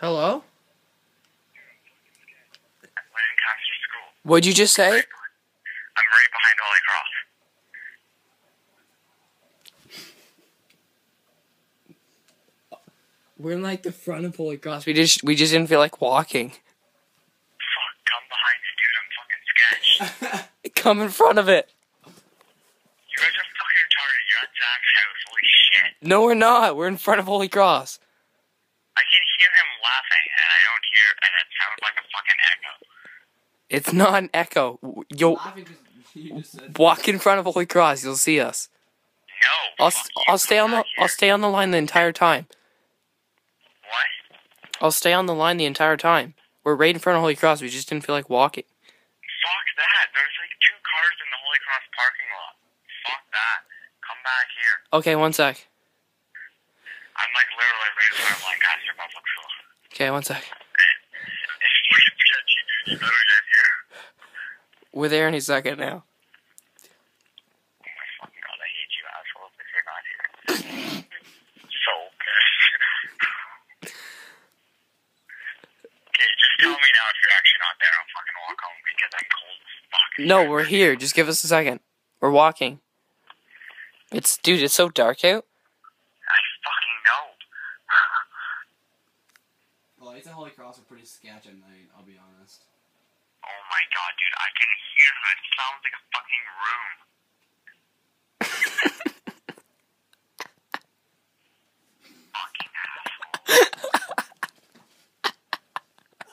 Hello? Lancaster School. What'd you just say? I'm right behind Holy Cross. We're in like the front of Holy Cross. We just we just didn't feel like walking. Fuck, come behind it, dude. I'm fucking sketch. Come in front of it. You guys are fucking retarded. You're at Zach's house. Holy shit. No, we're not. We're in front of Holy Cross. I can laughing, and I don't hear, and it sounds like a fucking echo. It's not an echo. Yo, walk in front of Holy Cross. You'll see us. No. I'll fuck. I'll stay on the back I'll stay on the line the entire time. What? I'll stay on the line the entire time. We're right in front of Holy Cross. We just didn't feel like walking. Fuck that. There's like two cars in the Holy Cross parking lot. Fuck that. Come back here. Okay, one sec. I'm like literally right in front of Lancaster Public School. Okay, one sec. We're there any second now. No, we're here. Just give us a second. We're walking. It's dude, it's so dark out. I fucking know. The lights at Holy Cross are pretty sketch at night, I'll be honest. Oh my god, dude, I can hear him. It sounds like a fucking room. fucking asshole.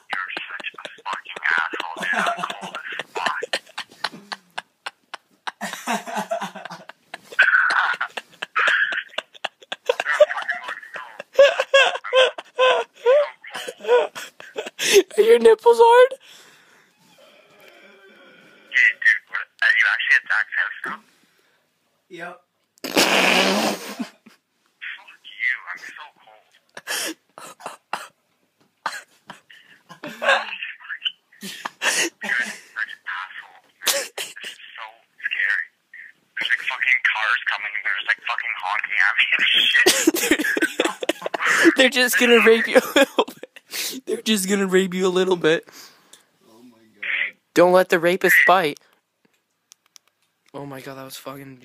You're such a fucking asshole, dude. I'm cold as fuck. You're fucking looking home. Are your nipples hard? Yeah, dude, what, are you actually at Zach's house now? Yep. Fuck you, I'm so cold. You're such an asshole. This is so scary. There's like fucking cars coming, there's like fucking honking at me and shit. They're just gonna rape you a little bit. They're just gonna rape you a little bit. Oh my god. Don't let the rapist bite. Oh my god, that was fucking